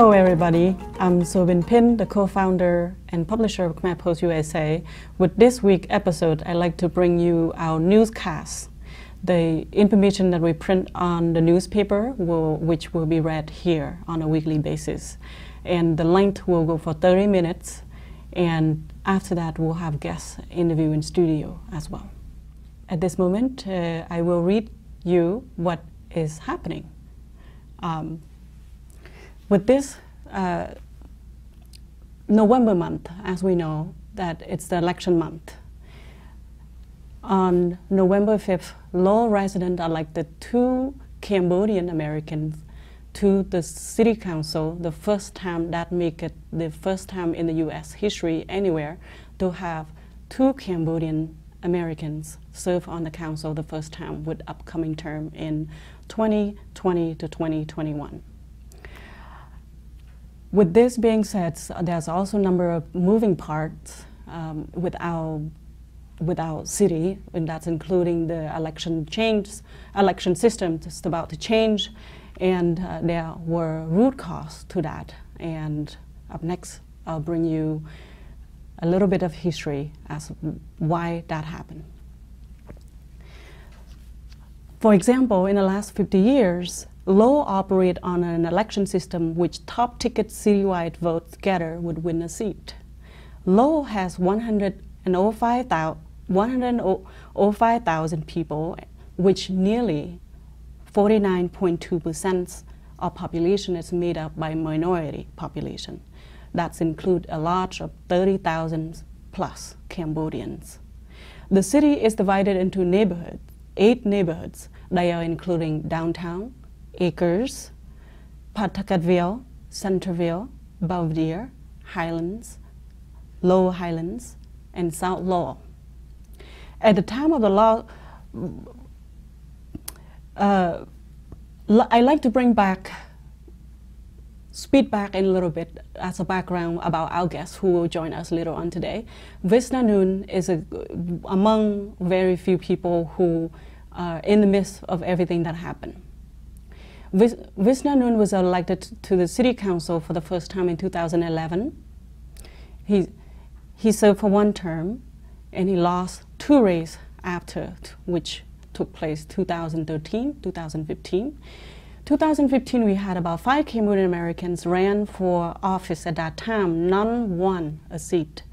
Hello, everybody. I'm Sobin Pin, the co-founder and publisher of Khmer Post USA. With this week episode, I'd like to bring you our newscast, the information that we print on the newspaper, will, which will be read here on a weekly basis. And the length will go for 30 minutes, and after that, we'll have guests interview in studio as well. At this moment, uh, I will read you what is happening. Um, with this uh, November month, as we know, that it's the election month. On November 5th, Lowell residents elected two Cambodian Americans to the city council, the first time that make it the first time in the U.S. history anywhere to have two Cambodian Americans serve on the council the first time with upcoming term in 2020 to 2021. With this being said, there's also a number of moving parts um, with our with our city, and that's including the election change, election system just about to change, and uh, there were root cause to that. And up next, I'll bring you a little bit of history as why that happened. For example, in the last 50 years, Lowell operate on an election system which top ticket citywide votes gather would win a seat. Lowell has 105,000 people, which nearly 49.2% of population is made up by minority population. That include a large of 30,000 plus Cambodians. The city is divided into neighborhoods, eight neighborhoods. They are including downtown, Acres, Pawtucketville, Centerville, Belvedere, Highlands, Lower Highlands, and South Lowell. At the time of the law, uh, I like to bring back, speed back in a little bit as a background about our guest who will join us later on today. Vesna Nuon is a, among very few people who are in the midst of everything that happened. Vis Vesna Nuon was elected to the city council for the first time in 2011. He, he served for one term and he lost two races after, which took place 2013, 2015. 2015, we had about five Cambodian Americans ran for office at that time. None won a seat,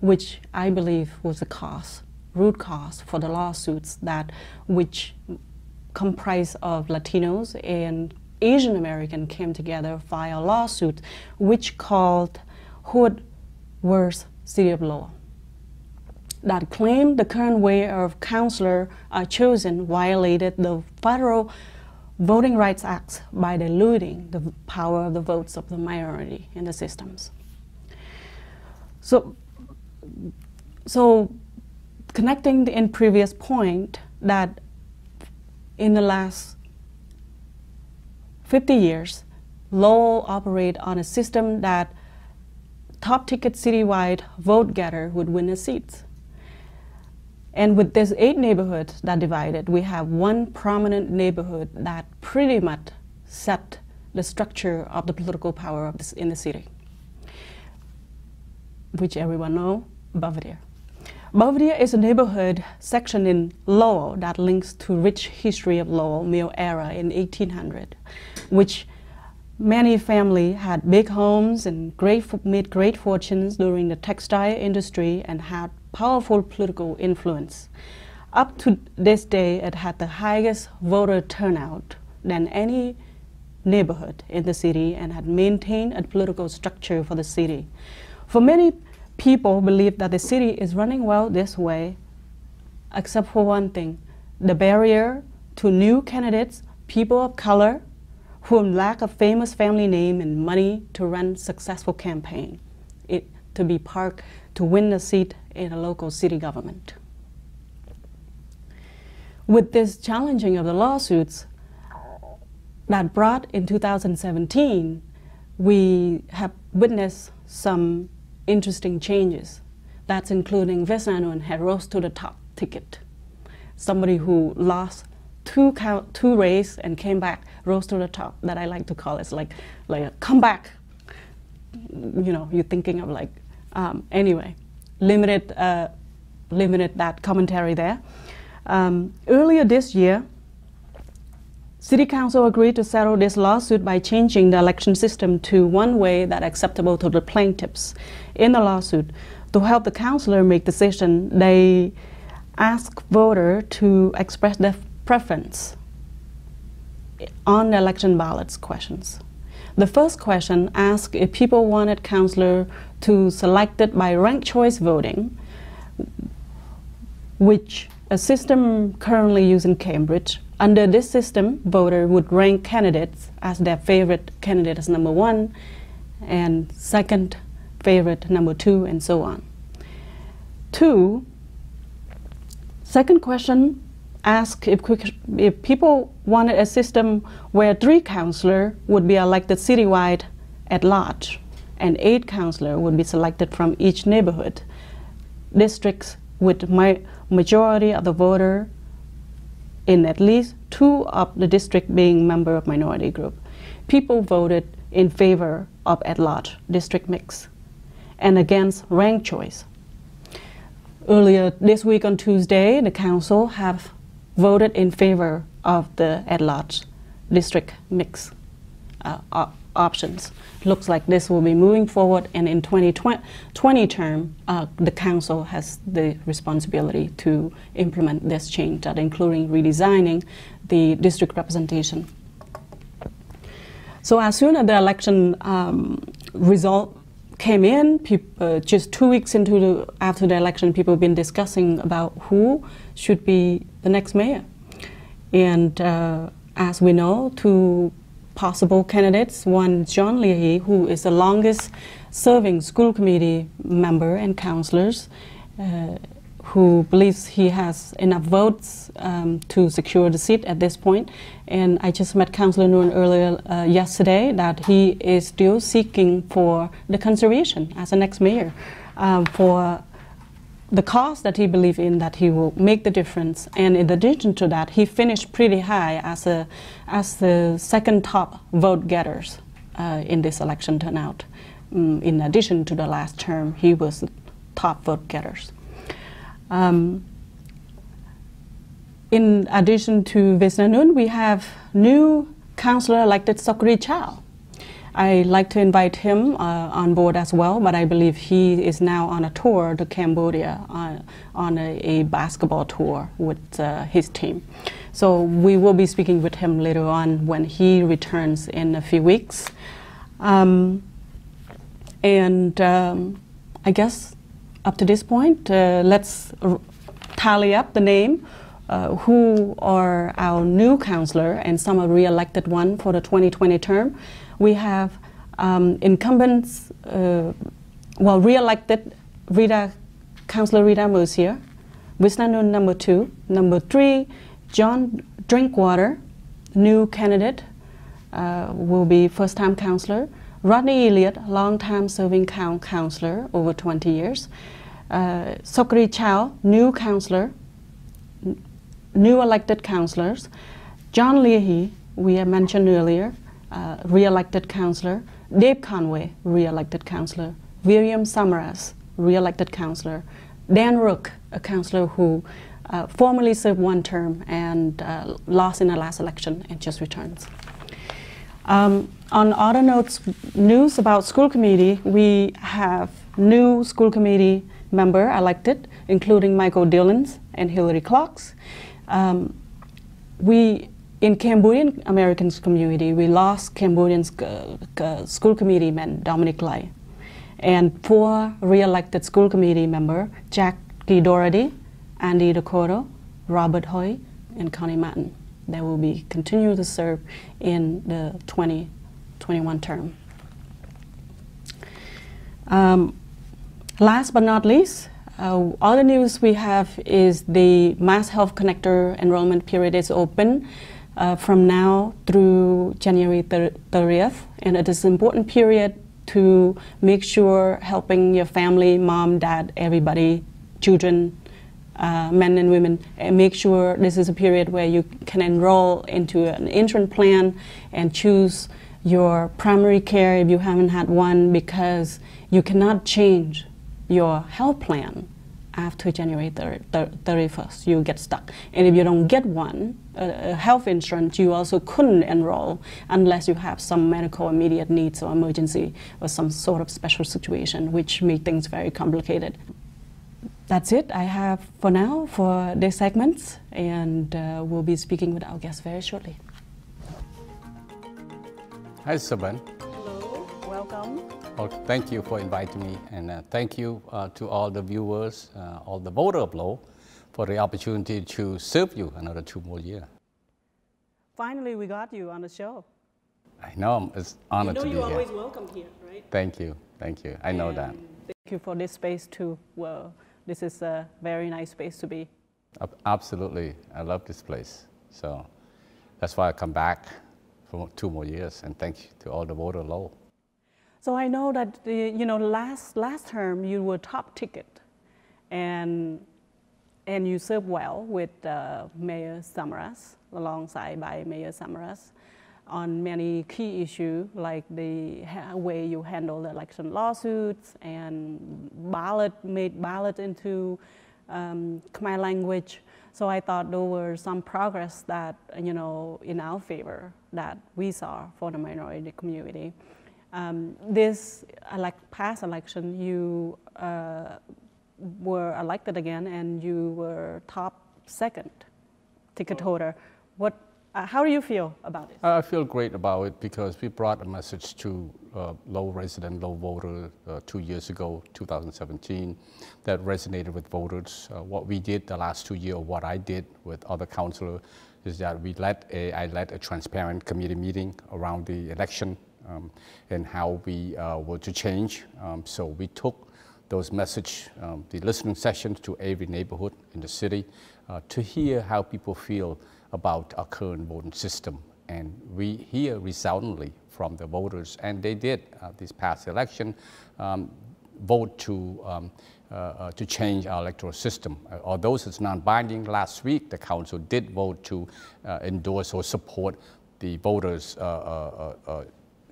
which I believe was the cause, root cause for the lawsuits that which comprised of Latinos and Asian American came together via a lawsuit which called Huot versus City of Lowell that claimed the current way of counselor are chosen violated the federal Voting Rights Act by diluting the power of the votes of the minority in the systems. So, so connecting the in previous point that in the last 50 years, Lowell operate on a system that top ticket citywide vote getter would win a seat. And with this eight neighborhoods that divided, we have one prominent neighborhood that pretty much set the structure of the political power of this, in the city, which everyone know, Belvedere. Belvedere is a neighborhood section in Lowell that links to rich history of Lowell mill era in 1800, which many family had big homes and great, made great fortunes during the textile industry and had powerful political influence. Up to this day, it had the highest voter turnout than any neighborhood in the city and had maintained a political structure for the city. For many people believe that the city is running well this way, except for one thing, the barrier to new candidates, people of color, who lack a famous family name and money to run successful campaign, it, to be part, to win a seat in a local city government. With this challenging of the lawsuits that brought in 2017, we have witnessed some interesting changes. That's including Vesna Nuon had rose to the top ticket. Somebody who lost two count, two race and came back, rose to the top. That I like to call it like like a comeback you know, you're thinking of like, um, anyway, limited, uh, limited that commentary there. Um, earlier this year, City Council agreed to settle this lawsuit by changing the election system to one way that acceptable to the plaintiffs. In the lawsuit, to help the councillor make decision, they ask voter to express their preference on the election ballots questions. The first question asks if people wanted councillor to select it by ranked choice voting, which a system currently used in Cambridge. Under this system, voter would rank candidates as their favorite candidate as number one, and second favorite number two, and so on. Two, second question ask if, if people wanted a system where three councillors would be elected citywide at large and eight councillors would be selected from each neighborhood. Districts with majority of the voter in at least two of the district being member of minority group. People voted in favor of at-large district mix and against ranked choice. Earlier this week on Tuesday, the council have voted in favor of the at-large district mix uh, options. Looks like this will be moving forward, and in 2020 term, uh, the council has the responsibility to implement this change, that including redesigning the district representation. So as soon as the election um, result came in, uh, just two weeks into the, after the election, people have been discussing about who should be the next mayor. And uh, as we know, two possible candidates, one John Leahy, who is the longest serving school committee member and councillors, uh, who believes he has enough votes um, to secure the seat at this point. And I just met Councillor Nuon earlier uh, yesterday that he is still seeking for the conservation as the next mayor um, for the cause that he believes in that he will make the difference. And in addition to that he finished pretty high as a as the second top vote getters uh, in this election turnout um, in addition to the last term he was top vote getters. Um, in addition to Vesna we have new councillor elected Sokhary Chau. I like to invite him uh, on board as well, but I believe he is now on a tour to Cambodia uh, on a, a, basketball tour with uh, his team. So we will be speaking with him later on when he returns in a few weeks. Um, and um, I guess up to this point, uh, let's tally up the name. Uh, who are our new councillor and some are re-elected one for the 2020 term. We have um, incumbents, uh, well, re-elected Rita, Councillor Rita Mercier, Vesna Nuon number two. Number three, John Drinkwater, new candidate, uh, will be first-time councillor. Rodney Elliott, long-time serving councillor, over 20 years uh, Sokhary Chau, new councillor, new elected councillors, John Leahy, we have mentioned earlier, uh, re-elected councillor, Dave Conway, re-elected councillor, William Samaras, re-elected councillor, Dan Rourke, a councillor who uh, formerly served one term and uh, lost in the last election and just returns. Um, on other notes, news about school committee, we have new school committee member elected, including Michael Dillons and Hillary Clarks. Um, we, in Cambodian Americans community, we lost Cambodian uh, uh, school committee man Dominik Lay, and four re-elected school committee member Jackie Doherty, Andy Descoteaux, Robert Hoey, and Connie Martin. They will be continue to serve in the 2021 term. Um, Last but not least, uh, other news we have is the Mass Health Connector enrollment period is open uh, from now through January 30th, and it is an important period to make sure helping your family, mom, dad, everybody, children, uh, men and women, and make sure this is a period where you can enroll into an insurance plan and choose your primary care if you haven't had one because you cannot change your health plan after January 31st. You get stuck. And if you don't get one, uh, health insurance, you also couldn't enroll unless you have some medical immediate needs or emergency or some sort of special situation, which make things very complicated. That's it I have for now for this segment, and uh, we'll be speaking with our guest very shortly. Hi, Saban. Hello, welcome. Well, thank you for inviting me, and uh, thank you uh, to all the viewers, uh, all the voter of Lowell, for the opportunity to serve you another two more years. Finally, we got you on the show. I know, it's honored you know to be here. you're always welcome here, right? Thank you, thank you. I know that. Thank you for this space too. Well, this is a very nice space to be. Ab- Absolutely, I love this place. So that's why I come back for two more years, and thank you to all the voter of Lowell. So I know that uh, you know last last term you were top ticket, and and you served well with uh, Mayor Samaras alongside by Mayor Samaras on many key issues like the way you handle the election lawsuits and ballot made ballot into um, Khmer language. So I thought there were some progress that you know in our favor that we saw for the minority community. Um, this elect, past election, you uh, were elected again, and you were top second ticket holder. What? Uh, how do you feel about it? I feel great about it because we brought a message to uh, Lowell resident, Lowell voter uh, two years ago, 2017, that resonated with voters. Uh, what we did the last two years, what I did with other councillors, is that we led a, I led a transparent committee meeting around the election um, and how we uh, were to change. Um, so we took those message, um, the listening sessions to every neighborhood in the city uh, to hear how people feel about our current voting system. And we hear resoundingly from the voters, and they did uh, this past election um, vote to, um, uh, uh, to change our electoral system. Uh, although it's non-binding, last week the council did vote to uh, endorse or support the voters'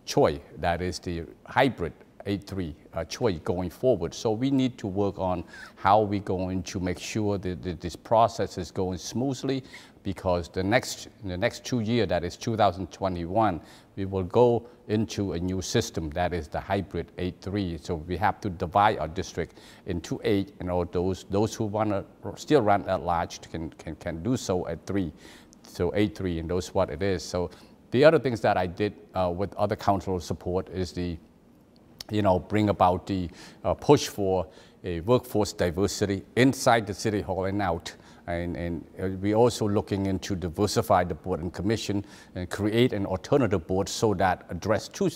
choice, that is the hybrid 8.3 uh, Choi going forward. So we need to work on how we're going to make sure that, that this process is going smoothly because the next, the next two years, that is 2021, we will go into a new system that is the hybrid A3. So we have to divide our district into eight and all those, those who want to still run at large can, can, can do so at three. So A3 and those what it is. So the other things that I did uh, with other council support is the you know, bring about the uh, push for a workforce diversity inside the city hall and out. And, and uh, we're also looking into diversify the board and commission and create an alternative board so that address two,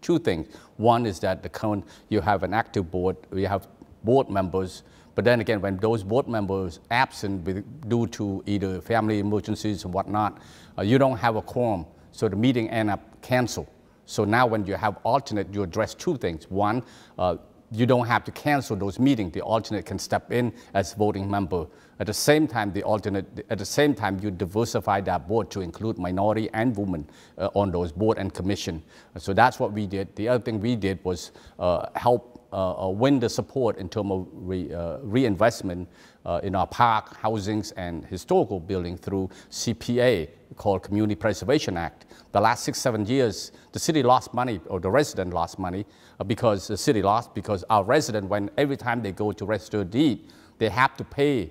two things. One is that the current, you have an active board, you have board members, but then again, when those board members absent due to either family emergencies or whatnot, uh, you don't have a quorum, so the meeting end up canceled. So now when you have alternate, you address two things. One, uh, you don't have to cancel those meetings. The alternate can step in as voting member. At the same time, the alternate, at the same time, you diversify that board to include minority and women uh, on those board and commission. So that's what we did. The other thing we did was uh, help uh, uh, win the support in terms of re, uh, reinvestment uh, in our park, housings, and historical building through CPA, called Community Preservation Act. The last six, seven years, the city lost money, or the resident lost money, because the city lost because our resident, when every time they go to register a deed, they have to pay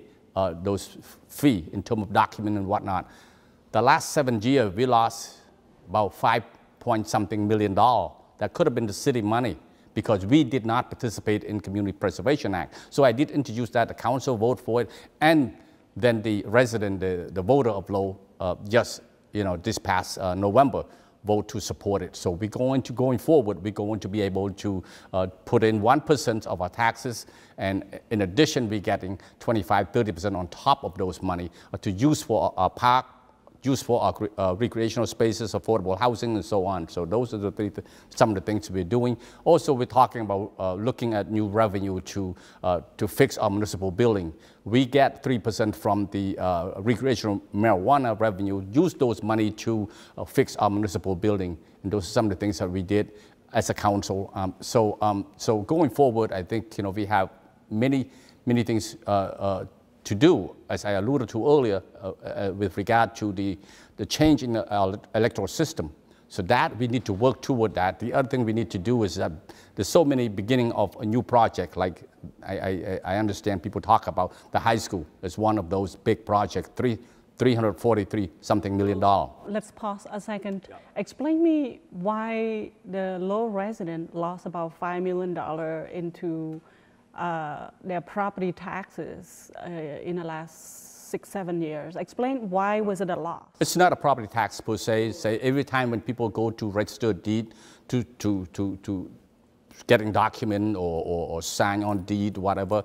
those fee in terms of document and whatnot. The last seven years, we lost about five point something million dollar. That could have been the city money because we did not participate in Community Preservation Act. So I did introduce that, the council vote for it, and then the resident, the, the voter of Lowell, uh, just, you know, this past uh, November, vote to support it. So we're going to, going forward, we're going to be able to uh, put in 1% of our taxes, and in addition, we're getting 25, 30% on top of those money uh, to use for our park, used for uh, recreational spaces, affordable housing, and so on. So those are the three th some of the things we're doing. Also, we're talking about uh, looking at new revenue to, uh, to fix our municipal building. We get 3% from the uh, recreational marijuana revenue, use those money to uh, fix our municipal building. And those are some of the things that we did as a council. Um, so, um, so going forward, I think you know, we have many, many things uh, to do, as I alluded to earlier, uh, uh, with regard to the, the change in the electoral system. So that we need to work toward that. The other thing we need to do is that there's so many beginning of a new project, like I, I, I understand people talk about the high school as one of those big projects, three, 343 something million dollar. Let's pause a second. Yeah. Explain me why the Lowell resident lost about $5 million into uh, their property taxes uh, in the last six, seven years. Explain why was it a loss? It's not a property tax per se. Say every time when people go to register deed to, to, to, to getting document or, or, or sign on deed, whatever,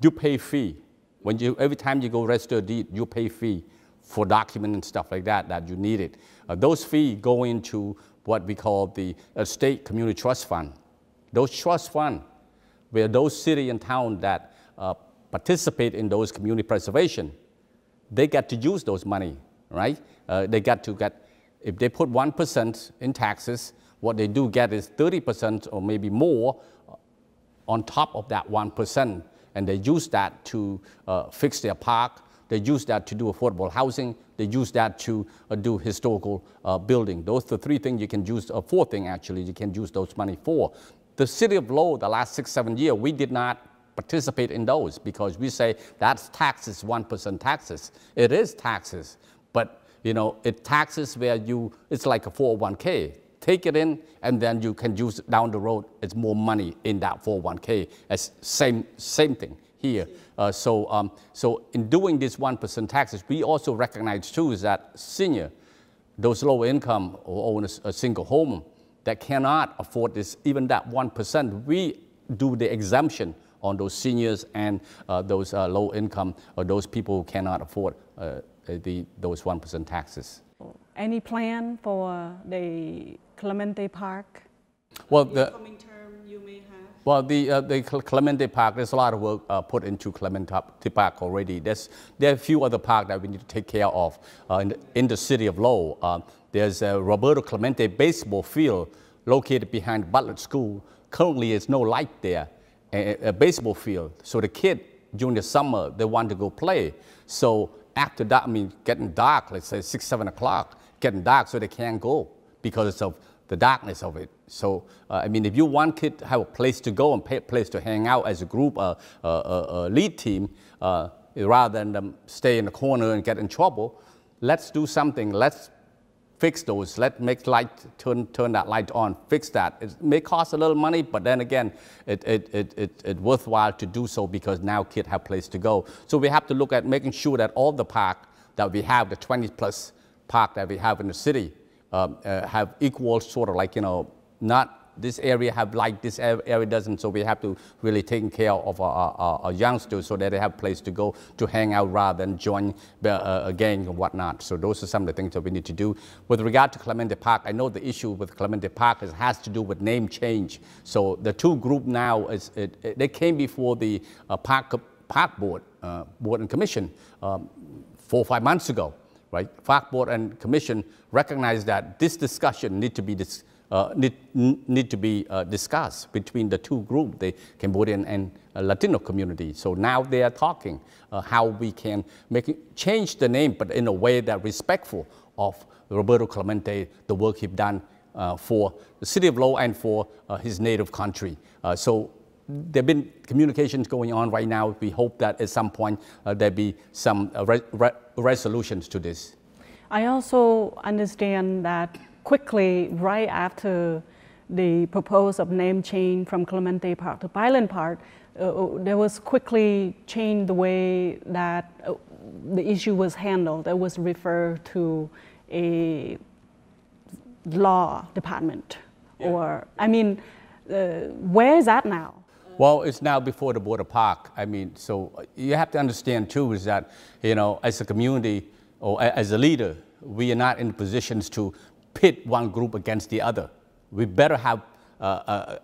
you pay fee. When you, every time you go register deed, you pay fee for document and stuff like that, that you need it. Uh, those fees go into what we call the uh, state community trust fund. Those trust fund where those city and town that uh, participate in those community preservation, they get to use those money, right? Uh, they get to get, if they put 1% in taxes, what they do get is 30% or maybe more on top of that 1%, and they use that to uh, fix their park, they use that to do affordable housing, they use that to uh, do historical uh, building. Those are the three things you can use, uh, four things actually, you can use those money for. The city of Lowell, the last six, seven years, we did not participate in those because we say that's taxes, 1% taxes. It is taxes, but you know, it taxes where you, it's like a 401k. Take it in and then you can use it down the road. It's more money in that 401k. It's same, same thing here. Uh, so, um, so in doing this 1% taxes, we also recognize too is that senior, those low income or own a, a single home, that cannot afford this, even that 1%, we do the exemption on those seniors and uh, those uh, low income or those people who cannot afford uh, the, those 1% taxes. Any plan for the Clemente Park? Well, the, coming Well, the, uh, the Clemente Park, there's a lot of work uh, put into Clemente Park already. There's, there are a few other parks that we need to take care of uh, in, the, in the city of Lowell. Uh, there's a Roberto Clemente baseball field located behind Butler School. Currently, there's no light there, a, a baseball field. So the kid, during the summer, they want to go play. So after that, I mean, getting dark, let's say six, seven o'clock, getting dark, so they can't go because of the darkness of it. So, uh, I mean, if you want kids to have a place to go and a place to hang out as a group, uh, uh, uh, lead team, rather than stay in the corner and get in trouble, let's do something. Let's fix those. Let's make light turn turn that light on. Fix that. It may cost a little money, but then again, it it it it, it worthwhile to do so because now kids have place to go. So we have to look at making sure that all the park that we have, the 20 plus park that we have in the city, um, uh, have equal sort of like you know not this area have like this area doesn't, so we have to really take care of our, our, our, youngsters so that they have place to go to hang out rather than join uh, a gang and whatnot. So those are some of the things that we need to do. With regard to Clemente Park, I know the issue with Clemente Park is, has to do with name change. So the two group now, is it, it, they came before the uh, park, park board, uh, board and commission um, four or five months ago right? Park Board and Commission recognized that this discussion need to be uh, need, need to be uh, discussed between the two groups, the Cambodian and uh, Latino community. So now they are talking uh, how we can make it, change the name, but in a way that respectful of Roberto Clemente, the work he's done uh, for the city of Lowell and for uh, his native country. so there have been communications going on right now. We hope that at some point there'll be some re re resolutions to this. I also understand that quickly, right after the proposal of name change from Clemente Park to Pineland Park, uh, uh, there was quickly change the way that uh, the issue was handled. It was referred to a law department, yeah. or I mean, uh, where is that now? Well, it's now before the Board of Park. I mean, so you have to understand too is that, you know, as a community or as a leader, we are not in positions to pit one group against the other. We better have, uh, uh,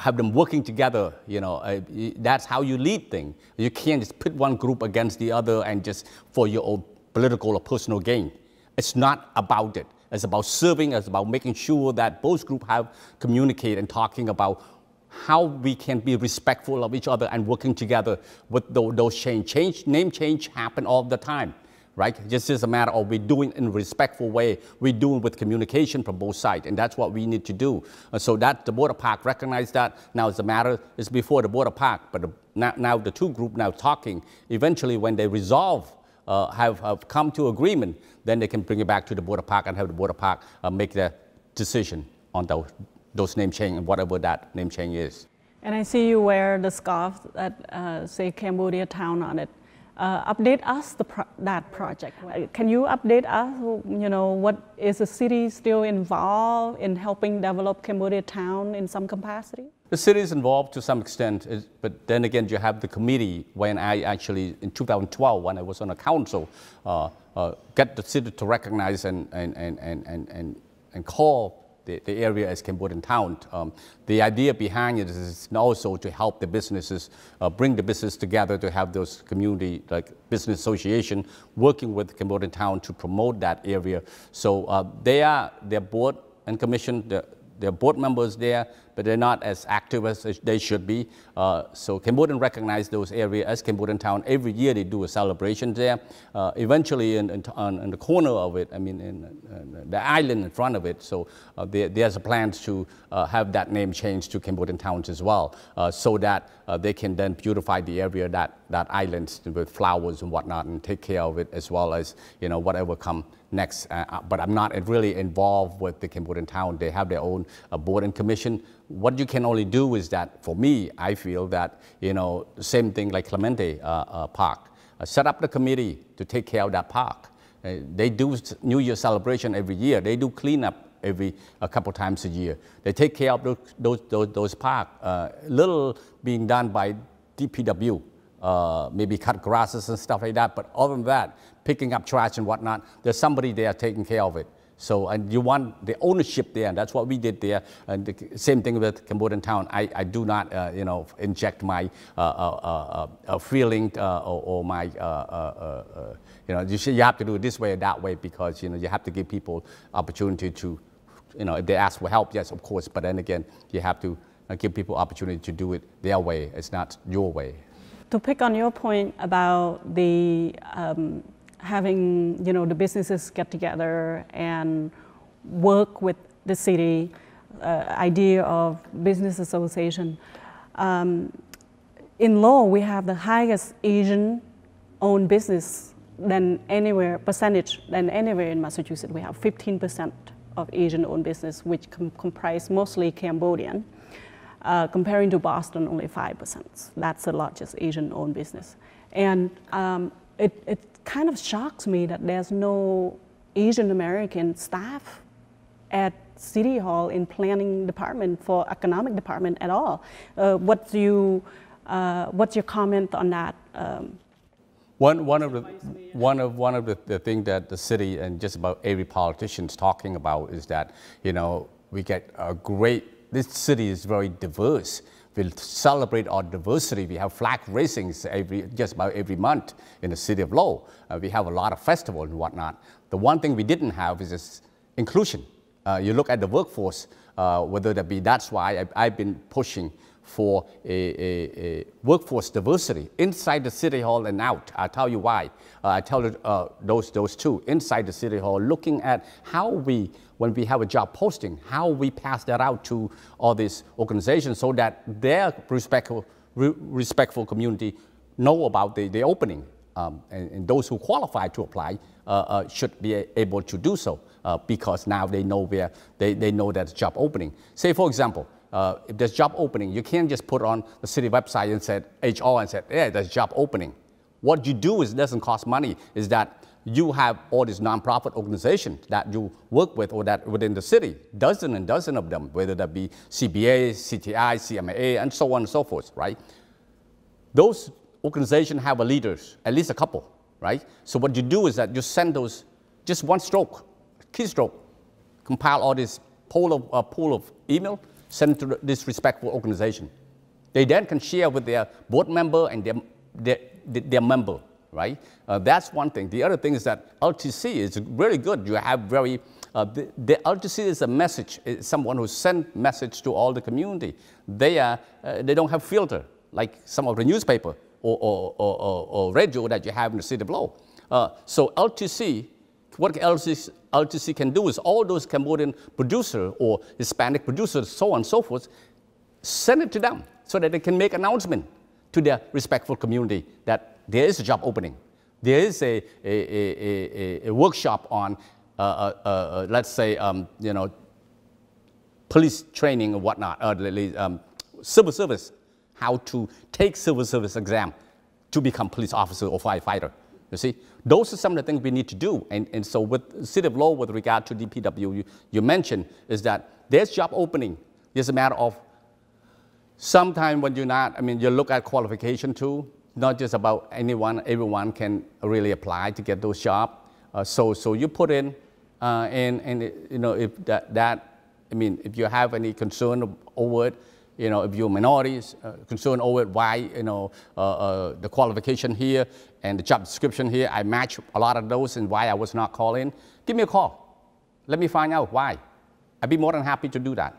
have them working together. You know, uh, that's how you lead things. You can't just pit one group against the other and just for your own political or personal gain. It's not about it. It's about serving. It's about making sure that both groups have communicate and talking about how we can be respectful of each other and working together with those change. Change, name change happen all the time right? Just as a matter of we doing in a respectful way. We doing with communication from both sides, and that's what we need to do. Uh, so that the border park recognize that. Now it's a matter is before the border park, but the, now, now the two group now talking. Eventually, when they resolve. Uh, have, have come to agreement, then they can bring it back to the border park and have the border park uh, make the decision on those, those name change and whatever that name change is. And I see you wear the scarf that uh, say Cambodia Town on it uh, update us the pro that project. Can you update us, you know, what is the city still involved in helping develop Cambodia town in some capacity? The city is involved to some extent, but then again, you have the committee when I actually, in 2012, when I was on a council, uh, uh, get the city to recognize and, and, and, and, and, and call the, the area as Cambodian town. Um, the idea behind it is also to help the businesses, uh, bring the business together to have those community, like business association, working with Cambodian town to promote that area. So uh, they are, their board and commission, the, there are board members there, but they're not as active as they should be. Uh, so Cambodian recognize those areas as Cambodian town. Every year they do a celebration there. Uh, eventually in, in, on, in, the corner of it, I mean in, in the island in front of it, so uh, there, there's a plan to uh, have that name changed to Cambodian towns as well, uh, so that uh, they can then beautify the area, that, that island with flowers and whatnot, and take care of it as well as, you know, whatever come next. Uh, uh, but I'm not really involved with the Cambodian town. They have their own uh, board and commission. What you can only do is that, for me, I feel that, you know, the same thing like Clemente uh, uh Park. Set up the committee to take care of that park. they do New Year celebration every year. They do cleanup every a couple times a year. They take care of those, those, those, parks. little being done by DPW uh, maybe cut grasses and stuff like that. But other than that, picking up trash and whatnot, there's somebody there taking care of it. So, and you want the ownership there, and that's what we did there. And the same thing with Cambodian Town. I, I do not, uh, you know, inject my uh, uh, uh, uh feeling or, or, my, you know, you, should, you have to do it this way or that way because, you know, you have to give people opportunity to, you know, if they ask for help, yes, of course. But then again, you have to give people opportunity to do it their way. It's not your way to pick on your point about the um, having you know the businesses get together and work with the city, uh, idea of business association. Um, in Lowell, we have the highest Asian-owned business than anywhere percentage than anywhere in Massachusetts. We have 15% of Asian-owned business, which com comprise mostly Cambodian. Uh, comparing to Boston, only 5%. That's the largest Asian-owned business. And um, it, it kind of shocks me that there's no Asian American staff at City Hall in planning department for economic department at all. Uh, what's, you, uh, what's your comment on that? Um, one, one of the one of one of the, the things that the city and just about every politician is talking about is that you know we get a great this city is very diverse. We celebrate our diversity. We have flag racings every, just about every month in the city of Lowell. Uh, we have a lot of festivals and whatnot. The one thing we didn't have is this inclusion. Uh, you look at the workforce, uh, whether that be, that's why I, have been pushing for a, a, a, workforce diversity inside the city hall and out. I'll tell you why. Uh, I tell you uh, those, those two, inside the city hall, looking at how we when we have a job posting, how we pass that out to all these organizations so that their respectful, re respectful community know about the, the opening. Um, and, and, those who qualify to apply uh, uh, should be able to do so uh, because now they know where they, they know there's job opening. Say, for example, uh, if there's job opening, you can't just put on the city website and said HR and say, yeah, there's job opening. What you do is it doesn't cost money, is that you have all these nonprofit organizations that you work with or that within the city, dozen and dozen of them, whether that be CBA, CTI, CMA, and so on and so forth, right? Those organizations have a leaders, at least a couple, right? So what you do is that you send those just one stroke, keystroke, compile all this pool of, uh, pool of email, this respectful organization. They then can share with their board member and their, their, their member, right? Uh, that's one thing. The other thing is that LTC is really good. You have very, uh, the, the, LTC is a message, it's someone who sent message to all the community. They, are, uh, they don't have filter like some of the newspaper or, or, or, or radio that you have in the city below. Uh, so LTC, what LTC, LTC can do is all those Cambodian producers or Hispanic producers, so on and so forth, send it to them so that they can make announcement to their respectful community that there is a job opening. There is a, a, a, a, workshop on, uh, uh, uh, let's say, um, you know, police training or whatnot, uh, um, civil service, how to take civil service exam to become police officer or firefighter. You see, those are some of the things we need to do. And, and so with City of Lowell, with regard to DPW, you, you mentioned is that there's job opening. It's a matter of Sometimes when you're not, I mean, you look at qualification too, not just about anyone, everyone can really apply to get those jobs. Uh, so, so you put in, uh, and, and it, you know, if that, that, I mean, if you have any concern over it, you know, if you're minorities, uh, concerned over why, you know, uh, uh, the qualification here and the job description here, I match a lot of those and why I was not called in, give me a call. Let me find out why. I'd be more than happy to do that.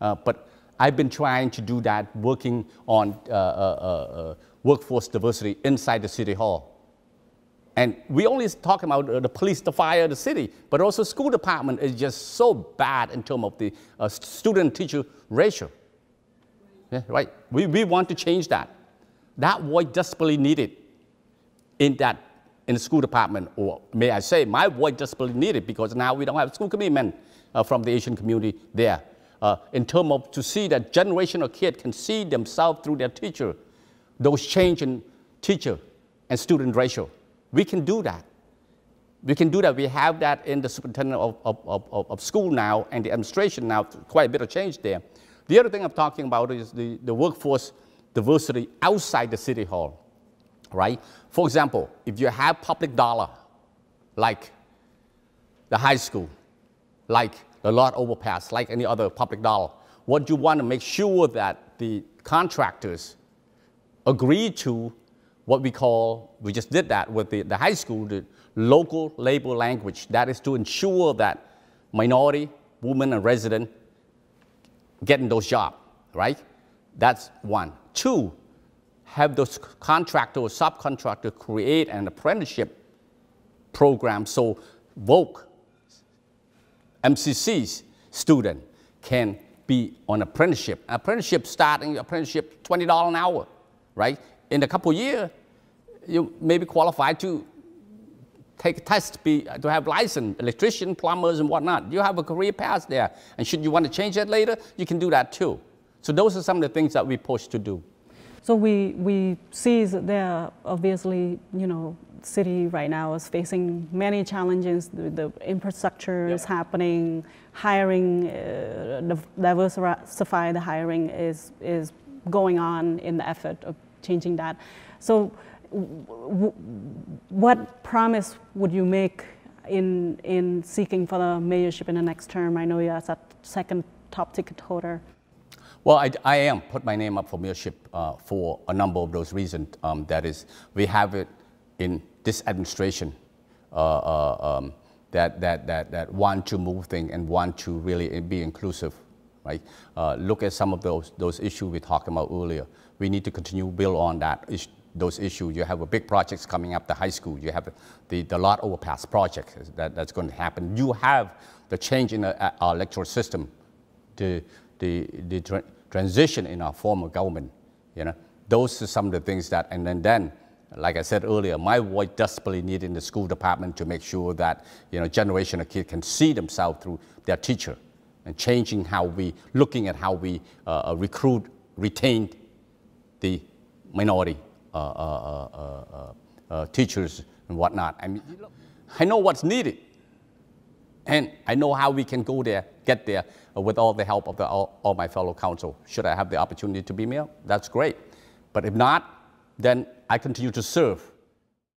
Uh, but I've been trying to do that, working on uh, workforce diversity inside the city hall. And we only talk about uh, the police, the fire, the city, but also school department is just so bad in terms of the uh, student-teacher ratio. Yeah, right? We, we want to change that. That voice desperately needed in that in the school department, or may I say, my voice desperately needed because now we don't have school commitment uh, from the Asian community there uh, in terms of to see that generation of kids can see themselves through their teacher, those change in teacher and student ratio. We can do that. We can do that. We have that in the superintendent of, of, of, of school now and the administration now, quite a bit of change there. The other thing I'm talking about is the, the workforce diversity outside the city hall, right? For example, if you have public dollar, like the high school, like the Lord Overpass, like any other public dollar. What you want to make sure that the contractors agree to what we call, we just did that with the, the high school, the local labor language. That is to ensure that minority, women, and resident getting those jobs, right? That's one. Two, have those contractor or subcontractor create an apprenticeship program so VOC MCC's student can be on apprenticeship. Apprenticeship starting apprenticeship $20 an hour, right? In a couple years, you may be qualified to take a test be, to have license, electrician, plumbers, and whatnot. You have a career path there. And should you want to change that later, you can do that too. So those are some of the things that we push to do. So we, we see that there are obviously, you know, city right now is facing many challenges. The, the infrastructure yep. is happening, hiring, uh, diversify the hiring is, is going on in the effort of changing that. So what promise would you make in, in seeking for the mayorship in the next term? I know you're a second top ticket holder. Well, I, I am put my name up for mayorship uh, for a number of those reasons. Um, that is, we have it in this administration uh, uh, um, that, that, that, that want to move things and want to really be inclusive, right? Uh, look at some of those, those issues we talked about earlier. We need to continue build on that those issues. You have a big projects coming up the high school. You have the, the Lord Overpass project that, that's going to happen. You have the change in the, our electoral system, the, the, the tra transition in our form of government. You know, those are some of the things that, and then, then like I said earlier, my voice desperately needed in the school department to make sure that you know generation of kids can see themselves through their teacher and changing how we, looking at how we uh, uh recruit, retain the minority uh, uh, uh, uh, Uh, uh, uh, teachers and whatnot. I mean, I know what's needed. And I know how we can go there, get there with all the help of the, all, all my fellow council. Should I have the opportunity to be mayor, that's great. But if not, then I continue to serve